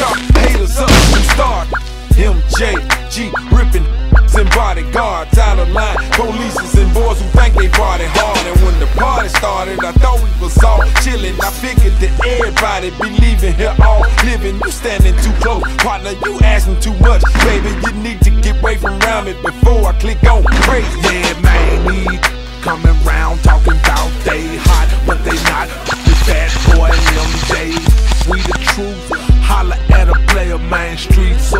chop haters up and start. MJG ripping and bodyguards out of line. Police and boys who think they party hard. And when the party started, I thought we was all chilling. I figured that everybody be leaving here all living. You standing too close, partner. You asking too much, baby. You need to get away from round before I click on crazy. Yeah, man, he coming round talking about they hot, but they not. With bad boy MJ, we the truth main streets